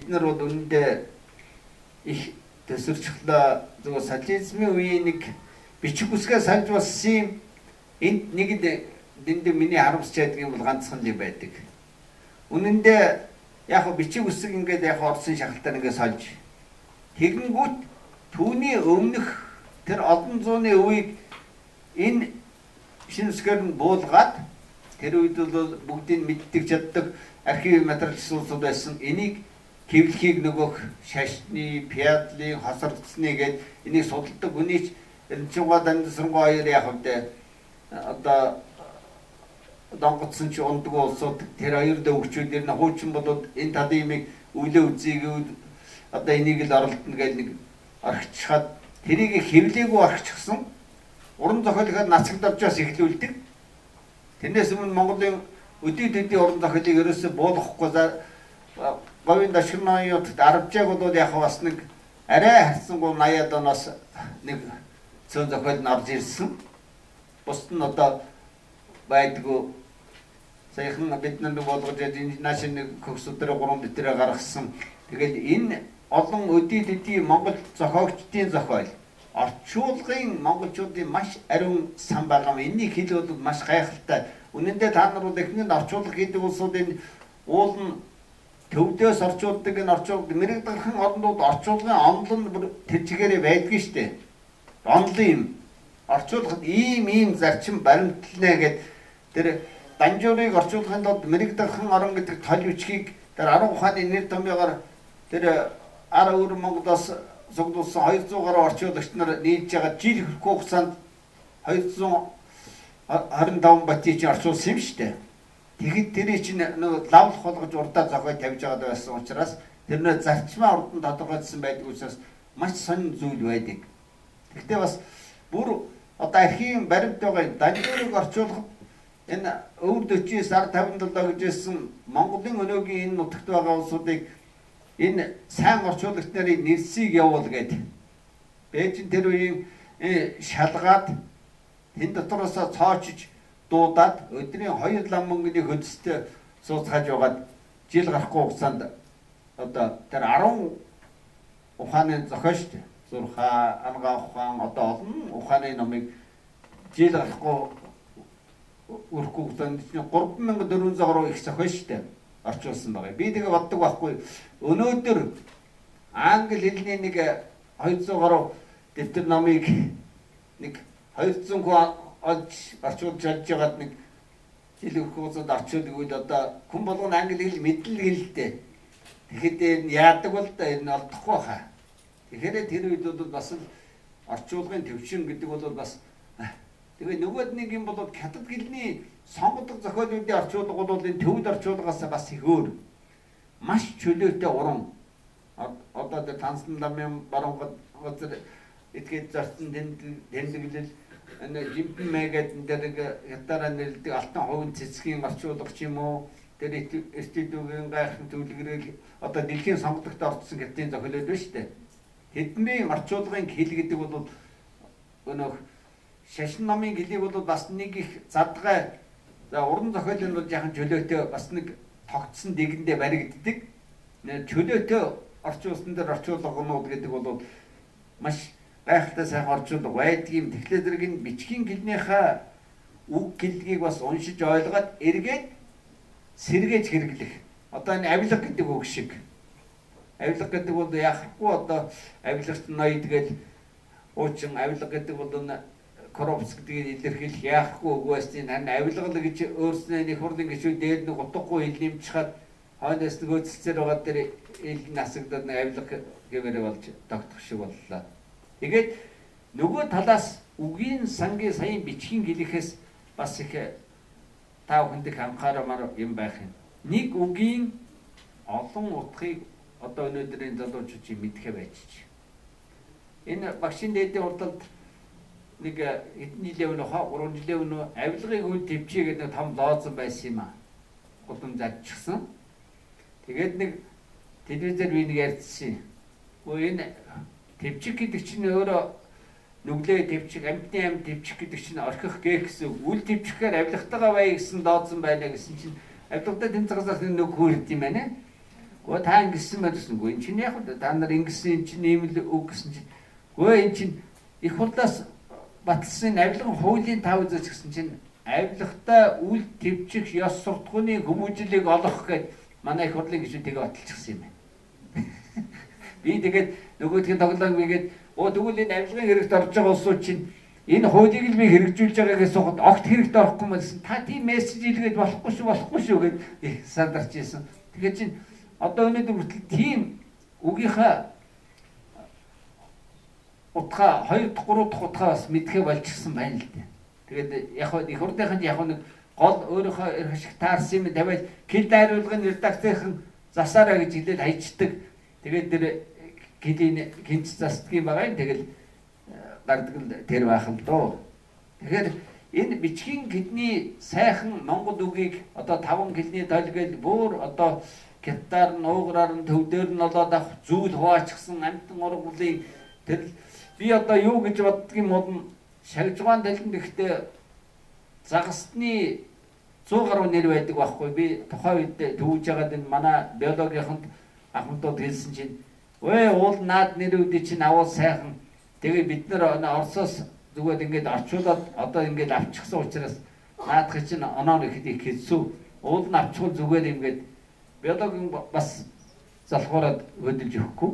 бид нар бол үүндээ их төсөрчлөө зөв социализмын үеийн нэг бичиг үсгээ санаж болсон юм. Энд нэг дэндээ миний харамсч байдаг юм бол ганцхан л байдаг. Үнэн дээр яг бичиг үсэг ингээд яг орсон шахалтаар ингээд сольж тэгэнгүүт түүний өмнөх тэр олон зууны үеийг энэ шинэ үсгээр нь буулгаад тэр үед бол бүгдийг мэддэг чаддаг архив материал ресурсууд байсан. Энийг хэвлэхийг нөгөөх шашны, пядлын, хосордсны гээд энийг судалдаг үнийч Эрдэнэчуга Дандсрангоо хоёр яг хэвдэ одоо донгоцсон чи ундгүй улсууд тэр хоёр дөвгчүүдээр нь хуучин болоод энэ талын үлээ үзийг одоо энийг л оролдоно гэж нэг орхичхад тэрийг хэвлээгүй орхичихсан уран зохиолоход нацагдавчаас эхлүүлдэг. Тэрнээс өмнө Монголын өдий төдий уран зохиолыг ерөөсөө буулгахгүй говийн дашгирны юут арвжааг бол яг бас нэг арай харцсангүй 80-аад оноос нэг цөөн зохиол нь орж ирсэн. Бусд нь одоо байдгүй саяхан бид нар болгож нааш нэг кокс өдрө 3 литрээ гаргасан. Тэгэл энэ олон өдий төдий Монгол зохиогчдын зохиол орчуулгын монголчуудын маш ариун сан байгаа юм. Энэний хэл бол маш гайхалтай. Үнэн дээр та нар бол эхнээд орчуулга гэдэг улсуудын уул нь төвдөөс орчуулдаг энэ орчуулга мэрэг дархан орнууд орчуулгын онол нь тэр чигээрээ байдгийн штэ. Онол юм. Орчуулгад ийм ийм зарчим баримтлнэ гэд тэр Данжуурыг орчуулахын тулд Мэрэгдхэн орон гэдэг тол бичгийг тэр 10 ухааны нэр томьёогоор тэр ара өр Монголоос суглуулсан 200 гаруй орчуулагч нар нийлж байгаа жил хөрөхгүй хугацаанд 225 батий чинь орчуулсан юм дээ. Тэгэхэд тэрий чинь нэг лавлах болгож урдаа зохио тавьж байгаа байсан учраас тэрнээ зарчмаа урдан тодорхойлсон байдаг учраас маш сонин зүйл байдаг. Гэхдээ бас бүр одоо архивын баримт байгаа данжуурыг орчуулах энэ өвөр 49 ар 57 гэжсэн Монголын өнөөгийн энэ нутагт байгаа улсуудыг энэ сайн орчуулагч нарын нэрсийг явуул гэд. Бээжин тэр үеийн шалгаад тэн дотроос цоочж дуудаад өдрийн 2 лам мөнгөний хөдөлсөд сууцгааж байгаад жил гарахгүй хугацаанд одоо тэр 10 ухааны зохио шүү дээ. Зурхаа, ангаа ухаан одоо олон ухааны номыг жил гарахгүй өрөхгүй хугацаанд 3400 гаруй их зохио штэ орчуулсан байгаа. Би тэгээ боддог байхгүй. Өнөөдөр англи хэлний нэг 200 гаруй дэвтэр номыг нэг 200 хүн олж орчуулж чадж байгаад нэг өрөх хугацаанд орчуулдаг үед одоо хүн болгоно англи хэл мэдл хэлтэй. Тэгэхэд энэ яадаг бол да энэ олдохгүй хаа. Тэгэхээр тэр үед бол бас орчуулгын төвшин гэдэг бол бас Тэгээ нөгөөд нэг юм бол хятад гэлний сонгодог зохиолуудын орчуулга бол энэ төвд орчуулгаас бас их өөр. Маш чөлөөтэй уран. Одоо тэр тансан ламын баруун газар эдгээд зарсан тэмдэглэл энэ жимпэн мэгэд дээр хятадаар нэрлдэг алтан хувийн цэцгийн орчуулга ч юм уу тэр студиогийн гайхам төвлөрөөл одоо дэлхийн сонгодогт орцсон хятадын зохиолууд байна шүү дээ. Тэдний орчуулгын хэл гэдэг бол өнөөх шашин номын гэлийг бол бас нэг их задгай за уран зохиол нь бол яхан чөлөөтэй бас нэг тогтсон дэгэндээ баригддаг. Чөлөөтэй орчуулсан дээр орчуулгонууд гэдэг бол маш гайхалтай сайхан орчуулга байдаг юм. Тэгэхээр зэрэг энэ бичгийн гэлнийхээ үг гэлгийг бас уншиж ойлгоод эргээд сэргээж хэрэглэх. Одоо энэ авилга гэдэг үг шиг. Авилга гэдэг бол яахгүй одоо авилгач ноёд гээд уучин авилга гэдэг бол коррупц гэдгийг илэрхийлэх яахгүй үгүйсний харин авилгал гэж өөрснөө нэг хурлын гишүүд дээр нэг утгагүй хил нэмчихад хойноос нэг өцөлцөр байгаа дээр ил насагдаад нэг авилга гэмээр болж тогтох шиг боллоо. Тэгээд нөгөө талаас үгийн сангийн саяын бичгийн гэлэхээс бас их та бүхэнд анхаарамаар юм байх юм. Нэг үгийн олон утгыг одоо өнөөдрийн залуучууд мэдхэ байчих. Энэ багшийн дээдийн урдалд нэг э, хэдэн жилийн өмнө 3 жилийн өмнө авилгыг үл төвчээ гэдэг том лооцсон байсан юм аа. Гудам задчихсан. Тэгээд нэг телевизээр би нэг ярьсан. Өө энэ төвчг гэдэг чинь өөрөө нүглээ төвчг амьтны амьд төвчг гэдэг чинь орхих гээ гэсэн үл төвчгээр авилгатайгаа бай гэсэн дооцсон байна гэсэн чинь авилгатай тэмцэгээс нэг хөөрд юм байна. Гөө та ингэсэн байсангүй. Эн чинь яг та нар ингэсэн эн чинь ийм л үг гэсэн чинь. Гөө эн чинь их хурлаас батлсан авилгын хуулийн тав үзэж гэсэн чинь авилгатай үл твчих ёс суртахууны хүмүүжлийг олох гэж манай их хурлын гишүүд тэгээ баталчихсан юм байна. Би тэгээд нөгөөдхийн тоглоом игээд оо тэгвэл энэ авилгын хэрэгт орж байгаа улсууд чинь энэ хуулийг л би хэрэгжүүлж байгаа гэж сухад огт хэрэгт орохгүй мэлсэн. Та тийм мессеж илгээж болохгүй шүү болохгүй шүү гэж сандарч ирсэн. Тэгэхээр чинь одоо өнөөдөр хүртэл тийм үгийнхаа утга 2 дахь 3 дахь утга бас мэдхээ болчихсон байна л дээ. Тэгээд яг их хурдынханд яг нэг гол өөрийнхөө эрх ашиг таарсан юм тавиад кил дайруулгын редакцийн засаараа гэж хэлээд хайчдаг. Тэгээд тэр килийн гинц застдаг юм байгаа юм. Тэгэл э, гардаг л тэр байх юм доо. Тэгэхээр энэ бичгийн кидний сайхан монгол үгийг одоо таван килний толгойл бүр одоо гитар нуугараар нь төвдөр нь олоод авах зүйл хуваачсан амтан ургуулын тэр би одоо юу гэж боддгийг мод шавжгаан талент ихтэй загасны 100 гаруй нэр байдаг байхгүй би тухайн үед төвж байгаад энэ манай биологийнханд ахмадууд хэлсэн чинь өө уул наад нэрүүдийг чинь авал сайхан. Тэгээ бид нар Оросоос зүгээр ингээд орчуулад одоо ингээд авчихсан учраас наадах чинь оноор ихэд их хэцүү. Уул нь авчихвал зүгээр ингээд биологийн бас залхуураад хөдөлж өгөхгүй.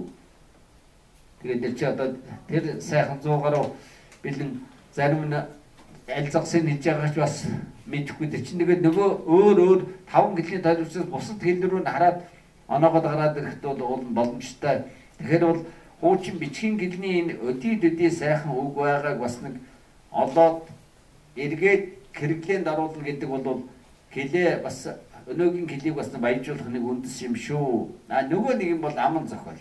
Тэгээд тэр чи одоо тэр сайхан 100 гаруй бэлэн зарим нь аль загсыг хийж байгаач бас мэдэхгүй. Дээ. Чи нэгээ нөгөө өөр өөр таван гэлний тайлбарчаас бусад хэл рүү нь хараад оноогод гараад ирэхэд бол боломжтой. Тэгэхээр бол хуучин бичгийн гэлний энэ өдий дөдий сайхан үг байгааг бас нэг олоод эргээд хэрэглээнд оруулна гэдэг бол гэлээ бас өнөөгийн гэлийг бас баяжуулах нэг үндэс юм шүү. А нөгөө нэг юм бол аман зохиол.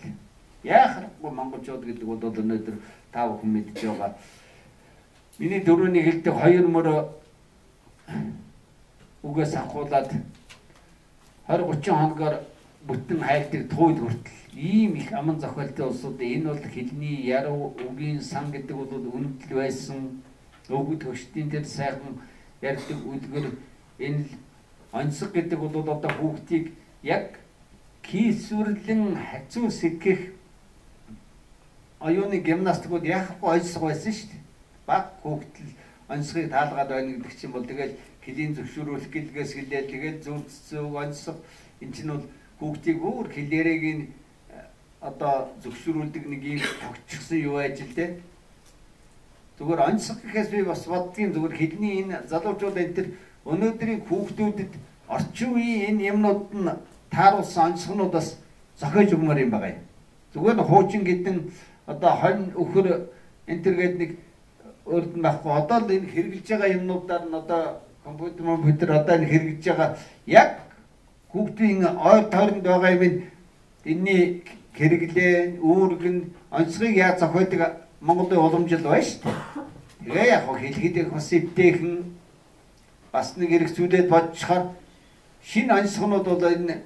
Яахахгүй монголчууд гэдэг бол өнөөдөр та бүхэн мэдж байгаа Миний дөрөвний хэлдэг хоёр мөр үгээс авахуулаад 20 30 хоногоор бүтэн хайлтыг тууд хүртэл. Ийм их аман зохиолтой улсууд энэ бол хэлний яруу үгийн сан гэдэг бол үнэтэл байсан. Өгд хөштийн тэр сайхан ярьдаг үлгэр энэ онцг гэдэг бол одоо хүүхдийг яг кийсвэрлэн хацуу сэкэх оюуны гимнастикуд яахгүй ойсох байсан шүү дээ. Баг хүүхдэл онцгыг таалгаад байна гэдэг чинь бол тэгэл хилийн зөвшөөрөх гэлгээс хилээ тэгээд зүг зүг онцог эн чинь бол хүүхдийг өөр хилээрийг нь э, одоо зөвшөөрүүлдэг нэг юм тогтчихсон юу байж л дээ. Зүгээр онцог гэхээс би бас боддгийн зүгээр хилний энэ залуучууд энэ төр өнөөдрийн хүүхдүүдэд орчин үеийн энэ юмнууд нь тааруулсан онцгнууд бас зохиож өгмөр юм байгаа юм. Зүгээр нь хуучин гэдэн одоо хонь өхөр энэ төр гээд нэг өөрд нь байхгүй. Одоо л энэ хэрэгжилж байгаа юмнуудаар нь одоо компьютер компьютер одоо энэ хэрэгжилж байгаа яг хүүхдийн ойр тойронд байгаа юм энэний хэрэглээ, үүрэг нь онцгойг яаж зохиодог Монголын уламжил байна шүү дээ. Тэгээ яг хэлхийдэх бас эвтэйхэн бас нэг эрх зүйлээд бодчихоор шинэ онцгонууд бол энэ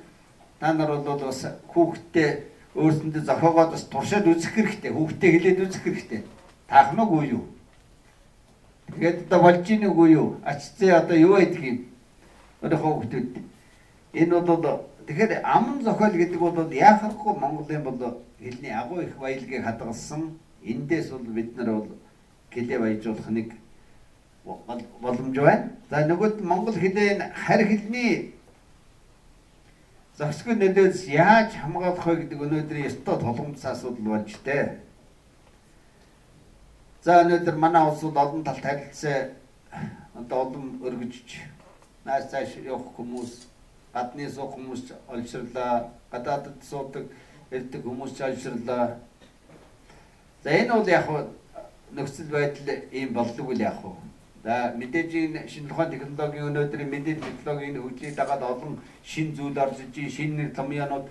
та нар бол бас хүүхдтэй өөрсөндөө зохиогоод бас туршаад үзэх хэрэгтэй. Хүүхдтэй хэлээд үзэх хэрэгтэй. Таах нь үгүй юу? Тэгээд одоо болж ийн үгүй юу? Ачцээ одоо юу байдаг юм? Өөрийнхөө хүмүүд. Энэ бол тэгэхээр аман зохиол гэдэг бол яахахгүй Монголын бол хэлний агуу их баялагийг хадгалсан. Эндээс бол бид нар бол гэлээ баяжуулах нэг боломж байна. За нөгөөд монгол хэлээ харь хэлний зохисгүй нөлөөс яаж хамгаалах вэ гэдэг өнөөдрийн ёстой толгомц асуудал болж тээ. За өнөөдөр манай улс бол олон талт харилцаа одоо олон өргөжж нааш цааш явах хүмүүс гадны суух хүмүүс олширлаа гадаадд суудаг ирдэг хүмүүс олширлаа. За энэ бол яг нөхцөл байдал ийм болдог үл яг хөө за мэдээж энэ шинэ ухаан технологийн өнөөдрийн мэдээлэл технологийн хөгжлийг дагаад олон шин зүйл орж иж шин нэр томьёонууд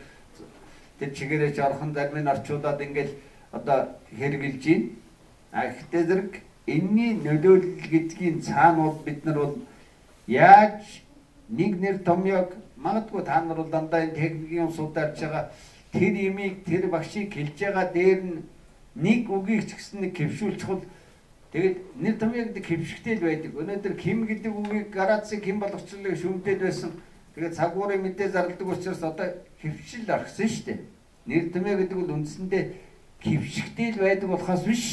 тэр чигээрээ жархан зарим нь орчуулад ингээл одоо хэрэгжилж байна А гэхдээ зэрэг энэний нөлөөлөл гэдгийн цаана бол бид нар бол яаж нэг нэр томьёог магадгүй та нар бол дандаа энэ техникийн судалж байгаа тэр имийг тэр багшийг хэлж байгаа дээр нь нэг үгийг ч гэсэн нэг хэвшүүлж хол тэгээд нэр томьёог гэдэг хэвшигтэй л байдаг. Өнөөдөр Ким гэдэг үгийг Гарацыг Ким болгочлыг шүмдээд байсан. Тэгээд цагуурын мэдээ зарладаг учраас одоо хөвшил орхисон шүү дээ. Нэр томьёо гэдэг бол үндсэндээ хөвшигтэй л байдаг болохоос биш.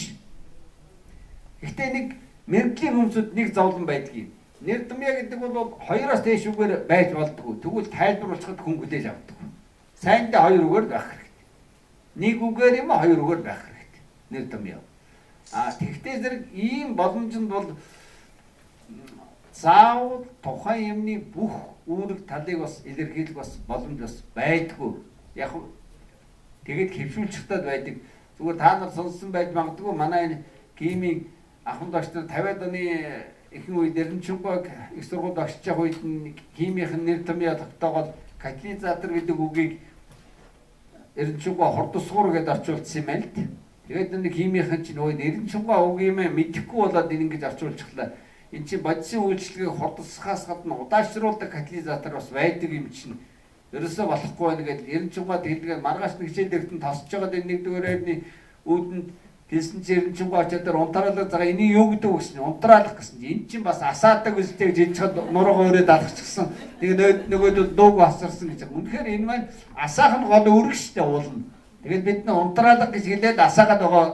Гэхдээ нэг мэрэгжлийн хүмүүсд нэг зовлон байдгийг. Нэр томьёо гэдэг бол хоёроос дээш үгээр байж болдгоо. Тэгвэл тайлбарлахад хүн хүлээж авдаг. Сайндаа хоёр үгээр байх хэрэгтэй. Нэг үгээр юм хоёр үгээр байх хэрэгтэй. Нэр томьёо. А тэгтээ зэрэг ийм боломжинд бол заавал тухайн юмны бүх үүрэг талыг бас илэрхийлэх бас боломж бас байдгүй. Яг тэгээд хөвшүүлчихтад байдаг. Зүгээр та нар сонссон байж магадгүй манай энэ гейминг ахмад багш нар 50-аад оны ихэнх үед Эрдэнэчугбаг их сургуульд очиж явах үед геймийнхэн нэр томьёо тогтоогоод катализатор гэдэг үгийг Эрдэнэчугбаг хордосгуур гэдээ орчуулсан юм байна л дээ. Тэгээд нэг геймийнхэн чинь нөгөө Эрдэнэчугбаг үг юм мэдэхгүй болоод ингэж орчуулчихлаа эн чинь бодисын үйлчлэгийг хурдсахаас гадна удаашруулдаг катализатор бас байдаг юм чинь ерөөсөө болохгүй байна гэдэг ерэн чугаа хэлгээ маргааш нэг хичээл дэртэн тосч байгаа нэг дөрөвний үүдэнд хэлсэн чи очоод тэр унтраалаа зага энийг юу гэдэг вэ? гэсэн. Унтраалах гэсэн чи эн чинь бас асаадаг үстэй гэж хэлж чад нуруугаа өрөөд алгачихсан тэгээ нөгөөд дууг асарсан гэж. Үнэхээр энэ маань асаах нь гол өрг штэ уулна. Тэгээд бид нэ унтраалах гэж хэлээд асаагаад байгаа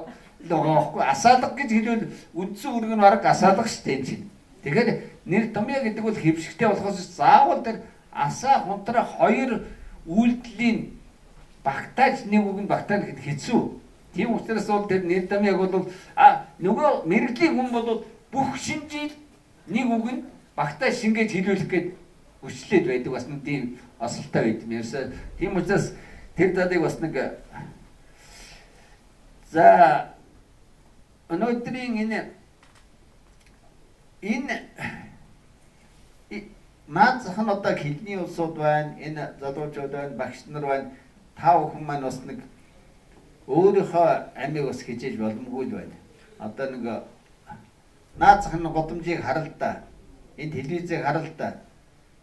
логоохгүй асаалга гэж хэлвэл үндсэн үрг нь бараг асаалга шүү дээ чинь. Тэгэхээр нэр томьёо гэдэг бол хөвшигтэй болохоос заавал тэр асаа хунтраа хоёр үйлдэлийн багтааж нэг үг нь багтаана гэхэд хэцүү. Тийм учраас бол тэр нэр томьёог бол а нөгөө мэрэглийн хүн бол бүх шинжил нэг үг нь багтааж шингээж хэлүүлэх гээд хүчлээд байдаг бас нэг тийм осолтой байд юм ярьсаа. Тийм учраас тэр dadыг бас нэг за өнөөдрийн энэ энэ маань зах нь одоо хилний улсууд байна, энэ залуучууд байна, багш нар байна. Та бүхэн маань бас нэг өөрийнхөө амийг бас хижээж боломгүй л байна. Одоо нэг наад зах нь годомжийг харал та. Энэ телевизийг харал та.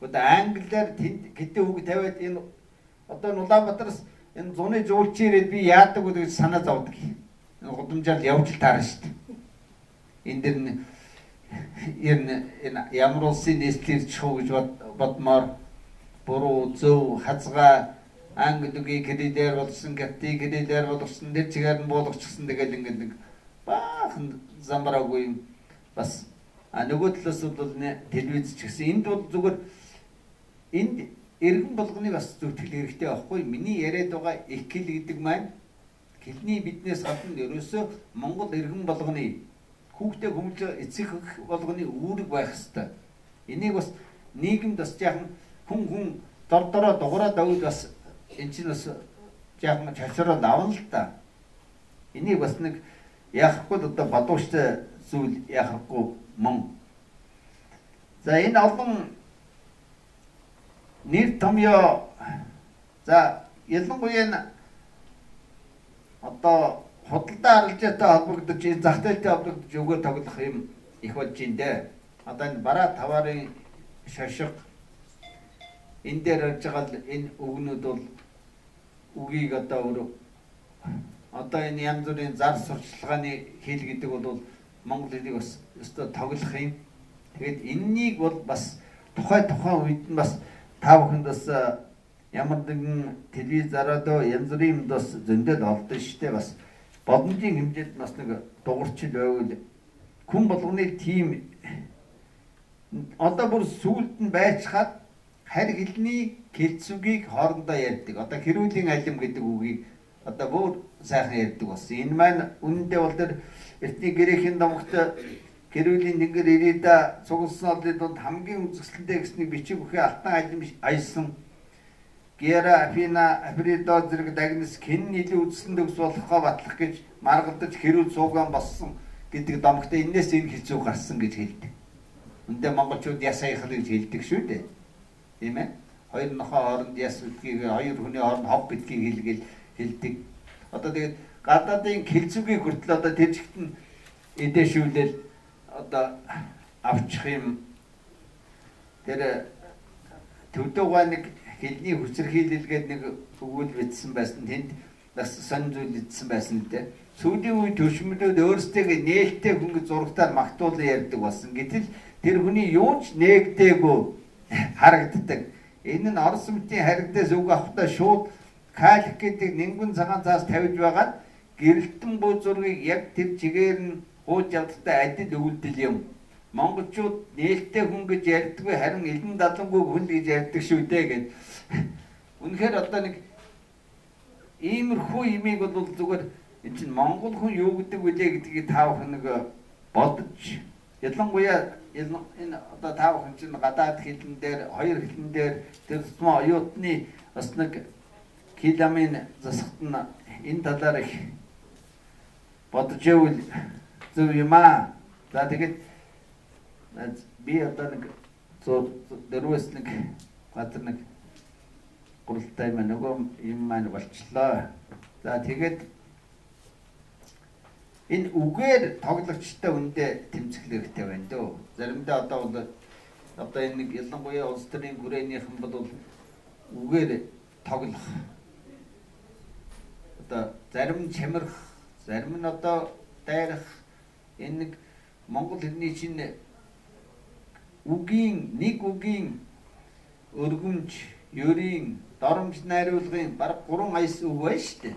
Одоо англиар тэнд гэдэг үг тавиад энэ одоо Улаанбаатараас энэ зуны жуулчирээд би яадаг вэ гэж санаа зовдөг гудамжаар явж таарна шүү дээ. Энэ дэр нь энэ ямар улсын нийслэлд чуу гэж бодмоор буруу зөв хазгаа англи үгийн кредитээр болсон гати кредитээр болсон тэр чигээр нь буулгачихсан тэгэл ингээд нэг баахан замбраагүй юм. Бас а нөгөө талаас бол телевиз ч гэсэн энд бол зүгээр энд эргэн болгоныг бас зүтгэл хэрэгтэй байхгүй миний яриад байгаа экил гэдэг маань Хэлний биднээс гадна ерөөсөө Монгол иргэн болгоны хүүхдээ хүмүүж эцэг болгоны үүрэг байх хэвээр. Энийг бас нийгэмд бас яахан хүн хүн дор дороо дугаараа давж бас эн чинь бас яахан чачраа давна л та. Энийг бас нэг яахгүй одоо бадууштай зүйл яахгүй мөн. За энэ олон нэр томьёо за ялангуяа одоо худалдаа арилжаатай холбогдож энэ зах зээлтэй холбогдож өгөө тоглох юм их болж байна дээ. Одоо энэ бараа таварын шашиг энэ дээр харж байгаа энэ үгнүүд бол үгийг одоо өөр одоо энэ янз бүрийн зар сурчлагын хэл гэдэг бол монгол хэлийг бас өстой тоглох юм. Тэгээд энэнийг бол бас тухай тухайн үед нь бас та бүхэнд бас ямар нэгэн телевизараа янз бүрийн бас зөндөл олдсон шүү дээ бас боломжийн хэмжээнд бас нэг дуурчил байвал хүн болгоны тим одоо бүр сүулт нь байцхад харь хэлний хэлцүүгийг хоорондоо ярьдаг. Одоо хэрүүлийн алим гэдэг үгийг одоо бүр сайхан ярьдаг болсон. Энэ маань үнэндээ бол тэр эртний грекийн домогт хэрүүлийн тэнгэр ирээдэ цугласан олны донд хамгийн үзэсгэлэнтэй гэснийг бичиг бүхий алтан алим аялсан Гера Афина Афридо зэрэг дагнас хэн илүү үзсэн төгс болохоо батлах гэж маргалдаж хэрүүл суугаан болсон гэдэг домогтой энэс энэ хэцүү гарсан гэж хэлдэг. Үндэ монголчууд яс аяхал гэж хэлдэг шүү дээ. Тийм ээ. Хоёр нохоо хооронд яс гэдгийг хоёр хүний хооронд хов гэдгийг хэлгээл хэлдэг. Одоо тэгээд гадаадын хилцүүгийн хүртэл одоо тэр чигт нь эдэшүүлэл одоо авчих юм тэр төвдөгөө нэг хэлний хүчирхийлэлгээд нэг өгүүл бичсэн байсан тэнд бас сонь зүйл идсэн байсан л дээ. Сүүлийн үед төшмөлөд өөрсдөө нээлттэй хөнгө зурагтаар магтуулан ярьдаг болсон. Гэтэл тэр хүний юуч нээгдээгүй харагддаг. Энэ нь Орос сүмтийн харигдээс үг авахдаа шууд калих гэдэг нингүн цагаан цаас тавьж байгаад гэрэлтэн буу зургийг яг тэр чигээр нь хууж явдагтай адил өгүүлдэл юм. Монголчууд нээлттэй хүн гэж ярьдаггүй харин элен далангүй хүн гэж ярьдаг шүү дээ гэд. Үнэхээр одоо нэг иймэрхүү имийг бол зүгээр энэ чинь монгол хүн юу гэдэг вүлээ гэдгийг та бүхэн нэг бодож ялангуяа энэ одоо та бүхэн чинь гадаад хэлэн дээр хоёр хэлэн дээр тэр тусмаа оюутны бас нэг киламын засагт нь энэ талаар их бодож ивэл зөв юм аа. За тэгээд би одоо нэг дөрвөөс нэг гадар нэг гуралтай маань нөгөө юм маань болчлоо. За тэгээд энэ үгээр тоглогчтой үндэ тэмцэх хэрэгтэй байна дөө. Заримдаа одоо бол одоо энэ нэг ялангуяа улс төрийн хүрээнийхэн бол үгээр тоглох. Одоо зарим нь чамирх, зарим нь одоо дайрах энэ нэг монгол хэлний чинь үгийн нэг үгийн өргөмж, ёрийн, доромж найруулгын баг 3 аяс үг байна шүү дээ.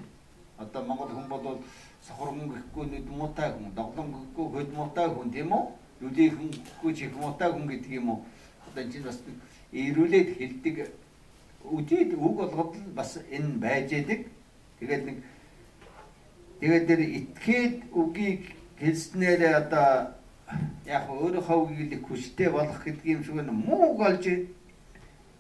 Одоо монгол хүн бол сохоргон гэхгүй нүд муутай хүн, доглон гэхгүй хөд муутай хүн тийм үү? Нүдийн гэхгүй чих муутай хүн гэдэг юм уу? Одоо энэ бас ирүүлээд хэлдэг үдид үг болгоод л бас энэ байж идэг. Тэгээд нэг тэгээд тэр итгээд үгийг хэлснээрээ одоо яг өөрийнхөө үгийг хүчтэй болгох гэдэг юм шиг нь мууг олж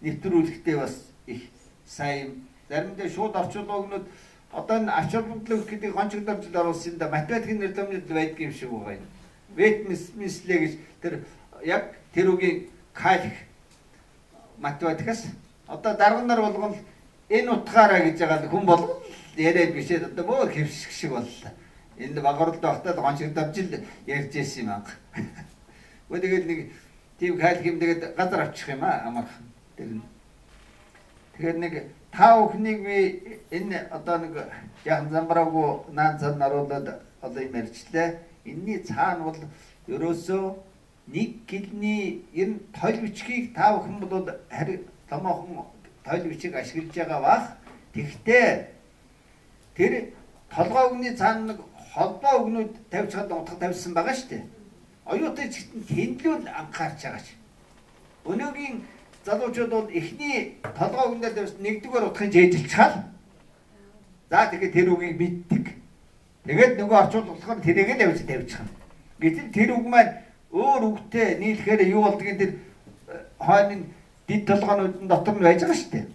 нэвтрүүлэхдээ бас их сайн заримдаа шууд орчуулгыг нь одоо энэ ач холбогдлого гэдэг гончигдорж оруулсан да математикийн нэр томьёд байдаг юм шиг байгаа юм. Вет мислэ гэж тэр яг тэр үгийн калих математикас одоо дарга нар болгон энэ утгаараа гэж байгаа хүн бол яриад бишээд одоо мөр хэвших шиг боллоо. Энэ багварлт багтаад гончигдорж л ярьж ирсэн юм аа. Тэгээд нэг тийм калих юм тэгээд газар авчих юм аа амархан. Тэр нь Тэгэхээр нэг та бүхнийг би энэ одоо нэг яг замбраагүй наан цан наруулад одоо юм ярьчлаа. Энийний цаана бол ерөөсөө нэг гэлний ер нь тойл бичгийг та бүхэн бол харин томоохон тойл бичиг ашиглаж байгаа бах. Тэгтээ тэр толгой өгний цаана нэг холбоо өгнүүд тавьчихад утга тавьсан байгаа шүү дээ. Оюутай чигт нь тэндлүүл анхаарч байгаач. Өнөөгийн залуучууд бол эхний толгой өгнөл дэвс нэгдүгээр утгын жээжилчхал. За тэгээд тэр үгийг мэддэг. Тэгээд нөгөө орчуул болохоор тэрийг л явж тавьчихна. Гэтэл тэр үг маань өөр үгтэй нийлэхээр юу болдгийг тэр э, хойны дид толгойнууд дотор нь байж байгаа шүү дээ.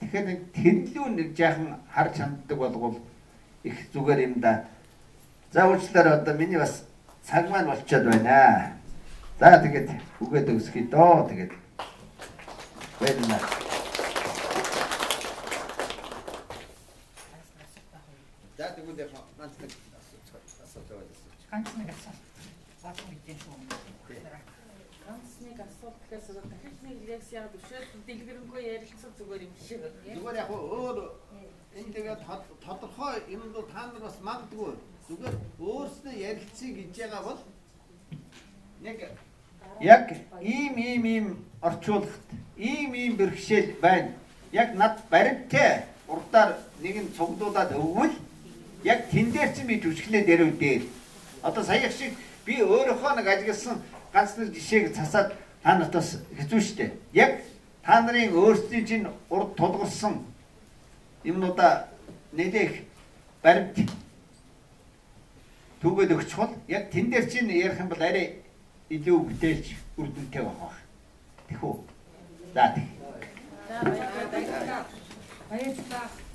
Тэгэхээр тэрнлүү нэг жаахан харж ханддаг болгол их зүгээр юм да. За уучлаарай одоо миний бас цаг маань болчиход байна. За тэгээд үгээд өгсгий доо тэгээд байна. За тэгвэл яг ганц нэг асуулт байна. Ганц нэг асуулт. Баах мэдэн шүү. Ганц нэг асуулт гэхээс дахиж нэг лекц яг өшөөд дэлгэрэнгүй ярилцах зүгээр юм шиг. Зүгээр яг өөр энэ тэгээд тодорхой юм бол та нар бас магадгүй зүгээр өөрсдөө ярилцъя гэж байгаа бол нэг яг ийм ийм ийм орчуулгад ийм ийм бэрхшээл байна. Яг над баримттай урдаар нэгэн цуглуулад өгвөл яг тэн дээр чинь би түшглээ дэрв дээр. Одоо саяхан шиг би өөрөөхөө нэг ажигласан ганц нэг жишээг цасаад та натаас хэцүү шттэ. Яг та нарын өөрсдийн чинь урд тулгарсан юмнуудаа нэлээх баримт түгээд өгчих бол яг тэн дээр чинь ярих юм бол арай илүү бүтээлч үр дүнтэй байх. Тэхүү. За тэг. Баярлалаа.